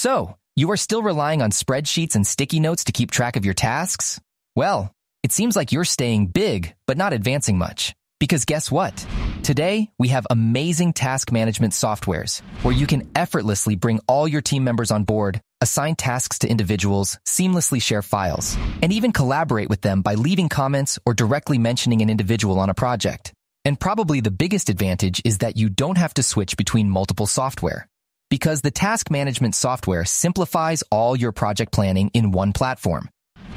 So, you are still relying on spreadsheets and sticky notes to keep track of your tasks? Well, it seems like you're staying big, but not advancing much. Because guess what? Today, we have amazing task management softwares where you can effortlessly bring all your team members on board, assign tasks to individuals, seamlessly share files, and even collaborate with them by leaving comments or directly mentioning an individual on a project. And probably the biggest advantage is that you don't have to switch between multiple software because the task management software simplifies all your project planning in one platform.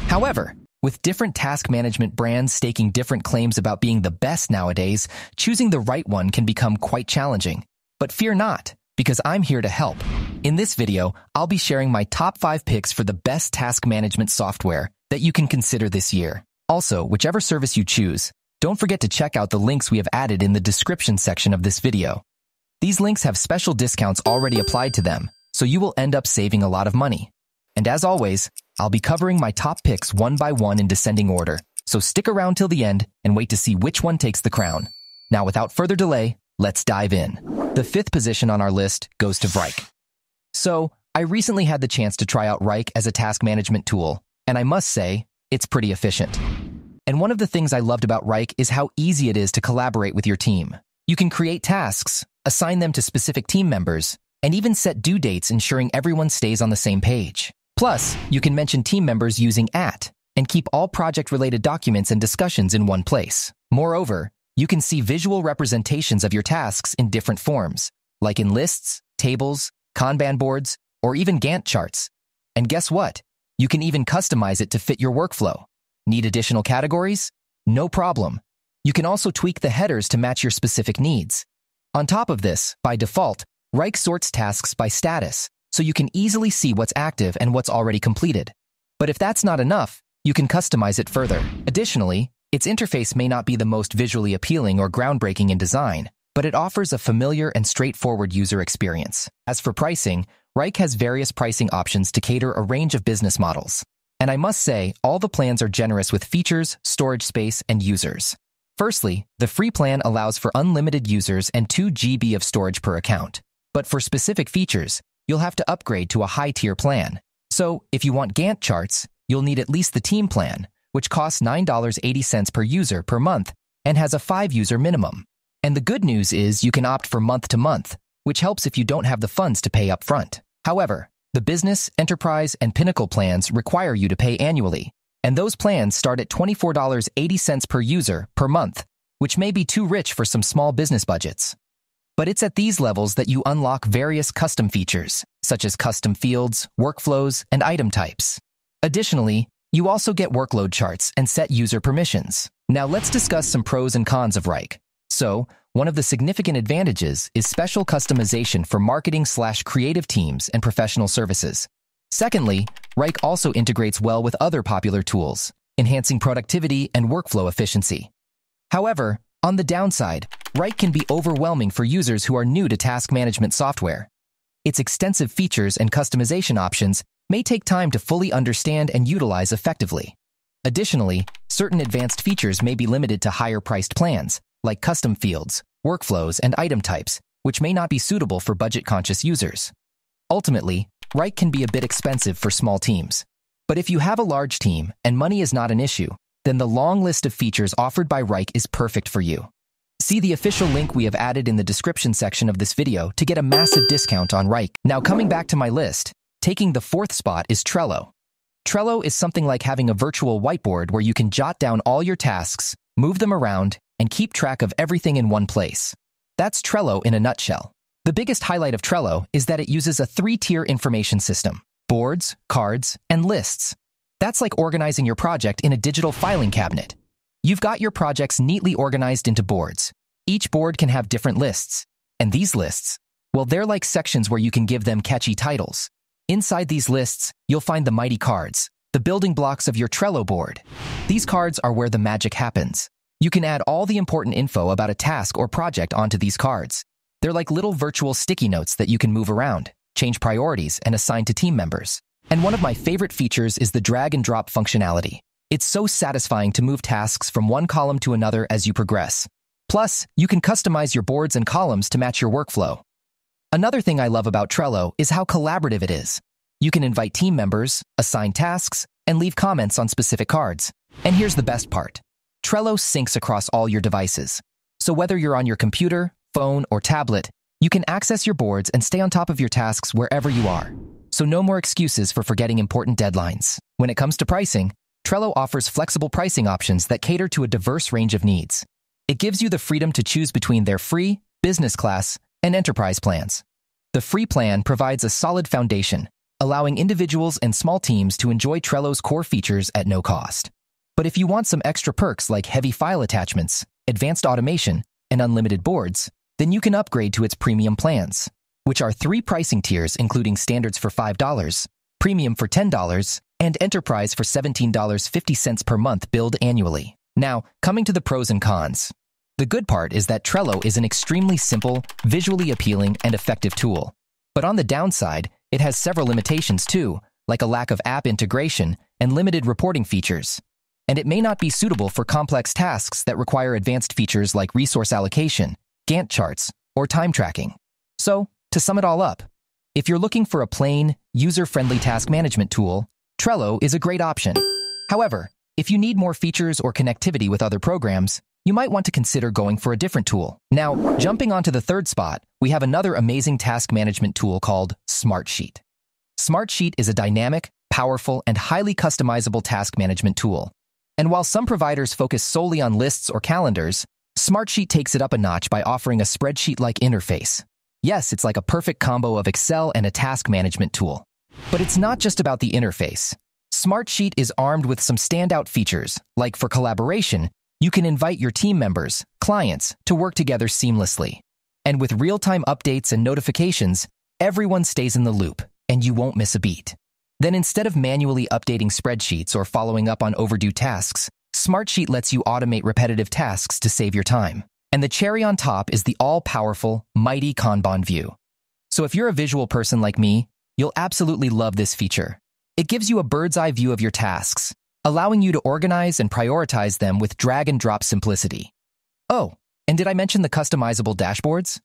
However, with different task management brands staking different claims about being the best nowadays, choosing the right one can become quite challenging. But fear not, because I'm here to help. In this video, I'll be sharing my top 5 picks for the best task management software that you can consider this year. Also, whichever service you choose, don't forget to check out the links we have added in the description section of this video. These links have special discounts already applied to them, so you will end up saving a lot of money. And as always, I'll be covering my top picks one by one in descending order, so stick around till the end and wait to see which one takes the crown. Now, without further delay, let's dive in. The fifth position on our list goes to Wrike. So, I recently had the chance to try out Wrike as a task management tool, and I must say, it's pretty efficient. And one of the things I loved about Wrike is how easy it is to collaborate with your team. You can create tasks, assign them to specific team members, and even set due dates ensuring everyone stays on the same page. Plus, you can mention team members using at and keep all project-related documents and discussions in one place. Moreover, you can see visual representations of your tasks in different forms, like in lists, tables, Kanban boards, or even Gantt charts. And guess what? You can even customize it to fit your workflow. Need additional categories? No problem. You can also tweak the headers to match your specific needs. On top of this, by default, Wrike sorts tasks by status, so you can easily see what's active and what's already completed. But if that's not enough, you can customize it further. Additionally, its interface may not be the most visually appealing or groundbreaking in design, but it offers a familiar and straightforward user experience. As for pricing, Wrike has various pricing options to cater a range of business models. And I must say, all the plans are generous with features, storage space, and users. Firstly, the free plan allows for unlimited users and 2 GB of storage per account. But for specific features, you'll have to upgrade to a high-tier plan. So, if you want Gantt charts, you'll need at least the team plan, which costs $9.80 per user per month and has a 5-user minimum. And the good news is you can opt for month to month, which helps if you don't have the funds to pay up front. However, the business, enterprise, and pinnacle plans require you to pay annually, and those plans start at $24.80 per user per month, which may be too rich for some small business budgets. But it's at these levels that you unlock various custom features, such as custom fields, workflows, and item types. Additionally, you also get workload charts and set user permissions. Now let's discuss some pros and cons of Wrike. So, one of the significant advantages is special customization for marketing slash creative teams and professional services. Secondly, Wrike also integrates well with other popular tools, enhancing productivity and workflow efficiency. However, on the downside, Wrike can be overwhelming for users who are new to task management software. Its extensive features and customization options may take time to fully understand and utilize effectively. Additionally, certain advanced features may be limited to higher priced plans, like custom fields, workflows, and item types, which may not be suitable for budget conscious users. Ultimately, Wrike can be a bit expensive for small teams. But if you have a large team and money is not an issue, then the long list of features offered by Wrike is perfect for you. See the official link we have added in the description section of this video to get a massive discount on Wrike. Now coming back to my list, taking the fourth spot is Trello. Trello is something like having a virtual whiteboard where you can jot down all your tasks, move them around, and keep track of everything in one place. That's Trello in a nutshell. The biggest highlight of Trello is that it uses a three-tier information system, boards, cards, and lists. That's like organizing your project in a digital filing cabinet. You've got your projects neatly organized into boards. Each board can have different lists. And these lists, well, they're like sections where you can give them catchy titles. Inside these lists, you'll find the mighty cards, the building blocks of your Trello board. These cards are where the magic happens. You can add all the important info about a task or project onto these cards. They're like little virtual sticky notes that you can move around, change priorities, and assign to team members. And one of my favorite features is the drag and drop functionality. It's so satisfying to move tasks from one column to another as you progress. Plus, you can customize your boards and columns to match your workflow. Another thing I love about Trello is how collaborative it is. You can invite team members, assign tasks, and leave comments on specific cards. And here's the best part. Trello syncs across all your devices. So whether you're on your computer, phone, or tablet, you can access your boards and stay on top of your tasks wherever you are. So no more excuses for forgetting important deadlines. When it comes to pricing, Trello offers flexible pricing options that cater to a diverse range of needs. It gives you the freedom to choose between their free, business class, and enterprise plans. The free plan provides a solid foundation, allowing individuals and small teams to enjoy Trello's core features at no cost. But if you want some extra perks like heavy file attachments, advanced automation, and unlimited boards, then you can upgrade to its premium plans, which are three pricing tiers including standards for $5, premium for $10, and enterprise for $17.50 per month billed annually. Now, coming to the pros and cons. The good part is that Trello is an extremely simple, visually appealing, and effective tool. But on the downside, it has several limitations too, like a lack of app integration and limited reporting features. And it may not be suitable for complex tasks that require advanced features like resource allocation, Gantt charts, or time tracking. So, to sum it all up, if you're looking for a plain, user-friendly task management tool, Trello is a great option. However, if you need more features or connectivity with other programs, you might want to consider going for a different tool. Now, jumping onto the third spot, we have another amazing task management tool called Smartsheet. Smartsheet is a dynamic, powerful, and highly customizable task management tool. And while some providers focus solely on lists or calendars, Smartsheet takes it up a notch by offering a spreadsheet-like interface. Yes, it's like a perfect combo of Excel and a task management tool. But it's not just about the interface. Smartsheet is armed with some standout features, like for collaboration, you can invite your team members, clients, to work together seamlessly. And with real-time updates and notifications, everyone stays in the loop, and you won't miss a beat. Then instead of manually updating spreadsheets or following up on overdue tasks, Smartsheet lets you automate repetitive tasks to save your time. And the cherry on top is the all-powerful, mighty Kanban view. So if you're a visual person like me, you'll absolutely love this feature. It gives you a bird's eye view of your tasks, allowing you to organize and prioritize them with drag and drop simplicity. Oh, and did I mention the customizable dashboards?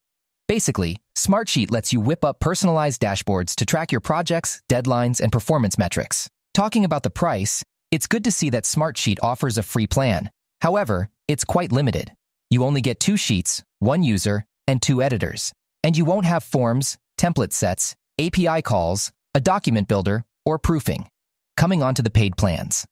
Basically, Smartsheet lets you whip up personalized dashboards to track your projects, deadlines, and performance metrics. Talking about the price, it's good to see that Smartsheet offers a free plan. However, it's quite limited. You only get two sheets, one user, and two editors. And you won't have forms, template sets, API calls, a document builder, or proofing. Coming on to the paid plans.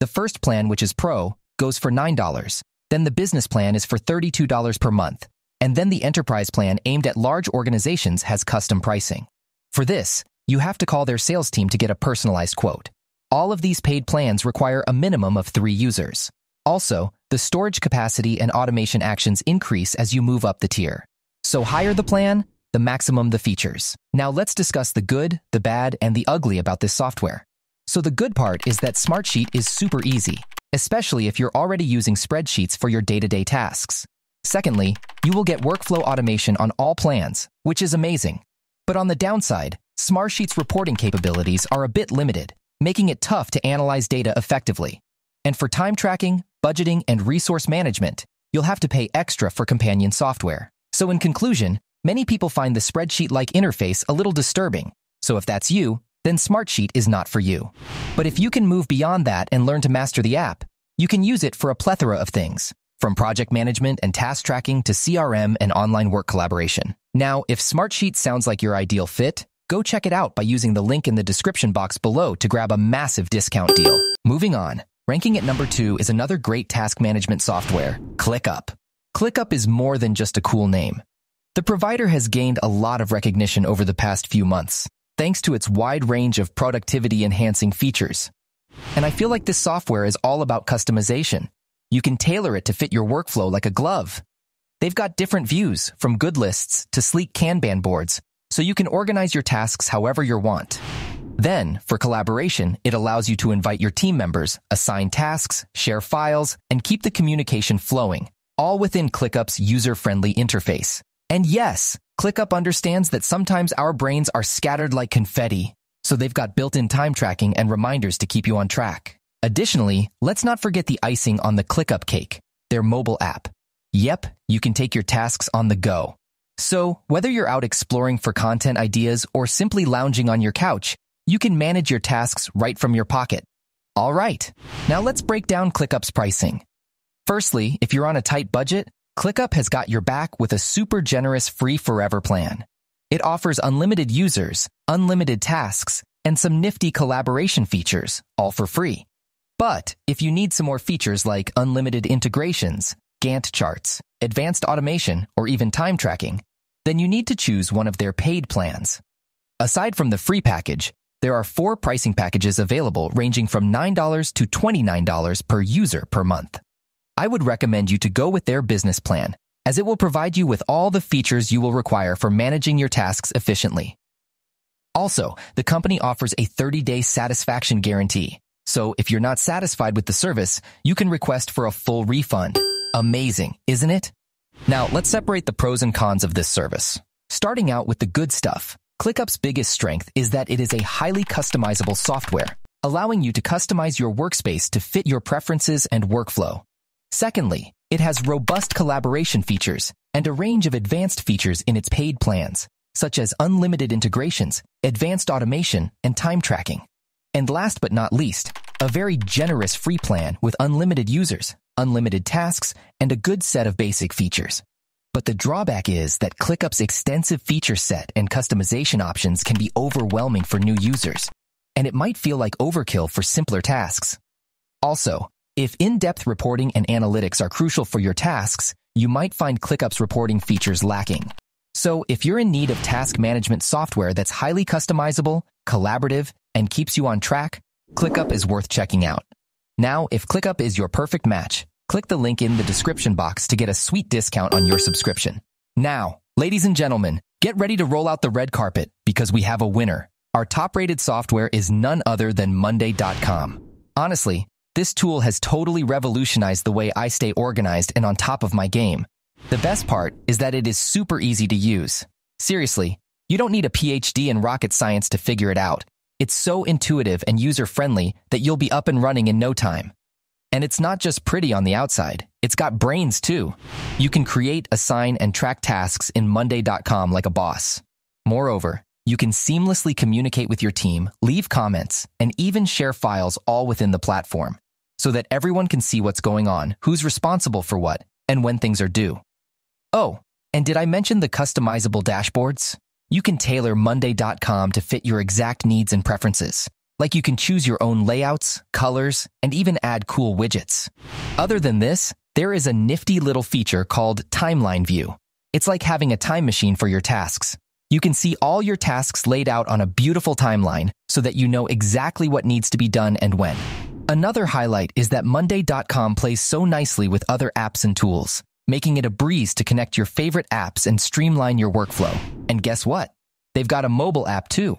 The first plan, which is Pro, goes for $9. Then the business plan is for $32 per month. And then the enterprise plan aimed at large organizations has custom pricing. For this, you have to call their sales team to get a personalized quote. All of these paid plans require a minimum of three users. Also, the storage capacity and automation actions increase as you move up the tier. So higher the plan, the maximum the features. Now let's discuss the good, the bad, and the ugly about this software. So the good part is that Smartsheet is super easy, especially if you're already using spreadsheets for your day-to-day -day tasks. Secondly, you will get workflow automation on all plans, which is amazing. But on the downside, Smartsheet's reporting capabilities are a bit limited, making it tough to analyze data effectively. And for time tracking, budgeting, and resource management, you'll have to pay extra for companion software. So in conclusion, many people find the spreadsheet-like interface a little disturbing. So if that's you, then Smartsheet is not for you. But if you can move beyond that and learn to master the app, you can use it for a plethora of things, from project management and task tracking to CRM and online work collaboration. Now, if Smartsheet sounds like your ideal fit, Go check it out by using the link in the description box below to grab a massive discount deal. Moving on, ranking at number two is another great task management software, ClickUp. ClickUp is more than just a cool name. The provider has gained a lot of recognition over the past few months, thanks to its wide range of productivity-enhancing features. And I feel like this software is all about customization. You can tailor it to fit your workflow like a glove. They've got different views, from good lists to sleek Kanban boards, so you can organize your tasks however you want. Then, for collaboration, it allows you to invite your team members, assign tasks, share files, and keep the communication flowing, all within ClickUp's user-friendly interface. And yes, ClickUp understands that sometimes our brains are scattered like confetti, so they've got built-in time tracking and reminders to keep you on track. Additionally, let's not forget the icing on the ClickUp cake, their mobile app. Yep, you can take your tasks on the go. So, whether you're out exploring for content ideas or simply lounging on your couch, you can manage your tasks right from your pocket. All right, now let's break down ClickUp's pricing. Firstly, if you're on a tight budget, ClickUp has got your back with a super generous free forever plan. It offers unlimited users, unlimited tasks, and some nifty collaboration features, all for free. But if you need some more features like unlimited integrations, Gantt charts, advanced automation, or even time tracking, then you need to choose one of their paid plans. Aside from the free package, there are four pricing packages available ranging from $9 to $29 per user per month. I would recommend you to go with their business plan, as it will provide you with all the features you will require for managing your tasks efficiently. Also, the company offers a 30-day satisfaction guarantee, so if you're not satisfied with the service, you can request for a full refund. Amazing, isn't it? Now, let's separate the pros and cons of this service. Starting out with the good stuff, ClickUp's biggest strength is that it is a highly customizable software, allowing you to customize your workspace to fit your preferences and workflow. Secondly, it has robust collaboration features and a range of advanced features in its paid plans, such as unlimited integrations, advanced automation, and time tracking. And last but not least, a very generous free plan with unlimited users, unlimited tasks, and a good set of basic features. But the drawback is that ClickUp's extensive feature set and customization options can be overwhelming for new users, and it might feel like overkill for simpler tasks. Also, if in-depth reporting and analytics are crucial for your tasks, you might find ClickUp's reporting features lacking. So if you're in need of task management software that's highly customizable, collaborative, and keeps you on track, ClickUp is worth checking out. Now, if ClickUp is your perfect match, click the link in the description box to get a sweet discount on your subscription. Now, ladies and gentlemen, get ready to roll out the red carpet because we have a winner. Our top-rated software is none other than Monday.com. Honestly, this tool has totally revolutionized the way I stay organized and on top of my game. The best part is that it is super easy to use. Seriously, you don't need a PhD in rocket science to figure it out. It's so intuitive and user-friendly that you'll be up and running in no time. And it's not just pretty on the outside, it's got brains too. You can create, assign, and track tasks in Monday.com like a boss. Moreover, you can seamlessly communicate with your team, leave comments, and even share files all within the platform so that everyone can see what's going on, who's responsible for what, and when things are due. Oh, and did I mention the customizable dashboards? You can tailor Monday.com to fit your exact needs and preferences. Like you can choose your own layouts, colors, and even add cool widgets. Other than this, there is a nifty little feature called Timeline View. It's like having a time machine for your tasks. You can see all your tasks laid out on a beautiful timeline so that you know exactly what needs to be done and when. Another highlight is that Monday.com plays so nicely with other apps and tools, making it a breeze to connect your favorite apps and streamline your workflow. And guess what? They've got a mobile app too,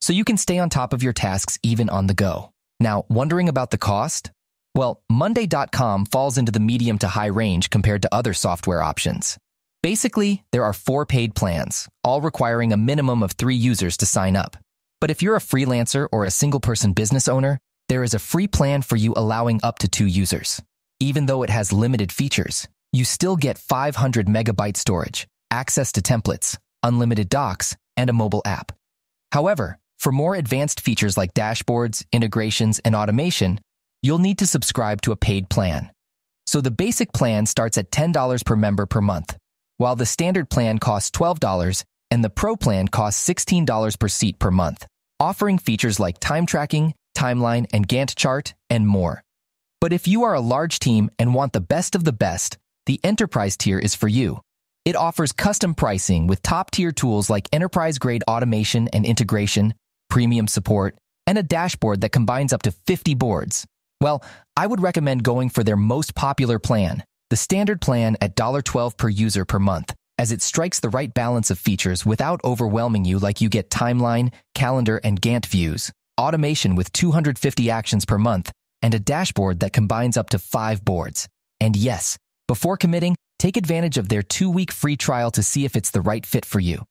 so you can stay on top of your tasks even on the go. Now, wondering about the cost? Well, Monday.com falls into the medium to high range compared to other software options. Basically, there are four paid plans, all requiring a minimum of three users to sign up. But if you're a freelancer or a single person business owner, there is a free plan for you allowing up to two users. Even though it has limited features, you still get 500 megabyte storage, access to templates, unlimited docs, and a mobile app. However, for more advanced features like dashboards, integrations, and automation, you'll need to subscribe to a paid plan. So the basic plan starts at $10 per member per month, while the standard plan costs $12 and the pro plan costs $16 per seat per month, offering features like time tracking, timeline, and Gantt chart, and more. But if you are a large team and want the best of the best, the enterprise tier is for you. It offers custom pricing with top tier tools like enterprise grade automation and integration, premium support, and a dashboard that combines up to 50 boards. Well, I would recommend going for their most popular plan, the standard plan at 12 per user per month, as it strikes the right balance of features without overwhelming you like you get timeline, calendar, and Gantt views automation with 250 actions per month, and a dashboard that combines up to five boards. And yes, before committing, take advantage of their two-week free trial to see if it's the right fit for you.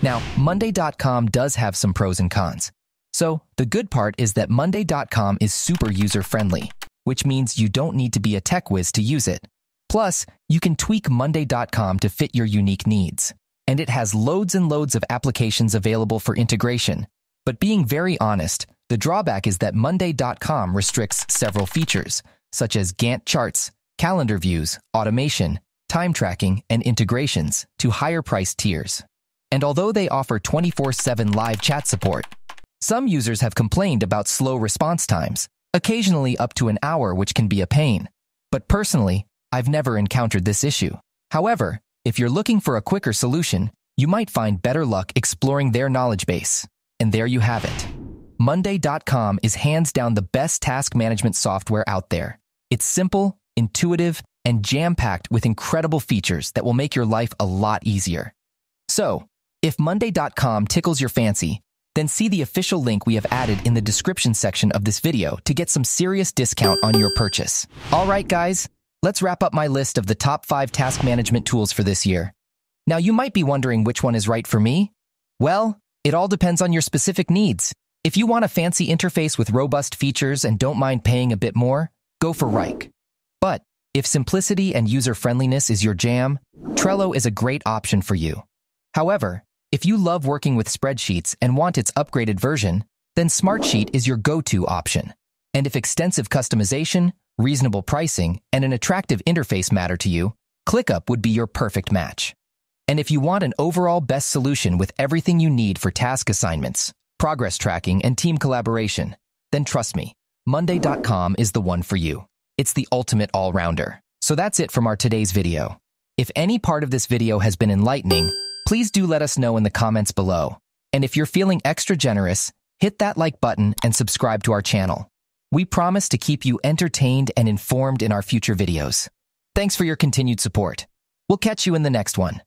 Now, Monday.com does have some pros and cons. So, the good part is that Monday.com is super user-friendly, which means you don't need to be a tech whiz to use it. Plus, you can tweak Monday.com to fit your unique needs. And it has loads and loads of applications available for integration, But being very honest, the drawback is that Monday.com restricts several features, such as Gantt charts, calendar views, automation, time tracking, and integrations to higher priced tiers. And although they offer 24 7 live chat support, some users have complained about slow response times, occasionally up to an hour, which can be a pain. But personally, I've never encountered this issue. However, if you're looking for a quicker solution, you might find better luck exploring their knowledge base. And there you have it. Monday.com is hands down the best task management software out there. It's simple, intuitive, and jam packed with incredible features that will make your life a lot easier. So, if Monday.com tickles your fancy, then see the official link we have added in the description section of this video to get some serious discount on your purchase. All right, guys, let's wrap up my list of the top five task management tools for this year. Now, you might be wondering which one is right for me. Well, it all depends on your specific needs. If you want a fancy interface with robust features and don't mind paying a bit more, go for Wrike. But if simplicity and user friendliness is your jam, Trello is a great option for you. However, if you love working with spreadsheets and want its upgraded version, then Smartsheet is your go-to option. And if extensive customization, reasonable pricing, and an attractive interface matter to you, ClickUp would be your perfect match. And if you want an overall best solution with everything you need for task assignments, progress tracking, and team collaboration, then trust me, Monday.com is the one for you. It's the ultimate all-rounder. So that's it from our today's video. If any part of this video has been enlightening, please do let us know in the comments below. And if you're feeling extra generous, hit that like button and subscribe to our channel. We promise to keep you entertained and informed in our future videos. Thanks for your continued support. We'll catch you in the next one.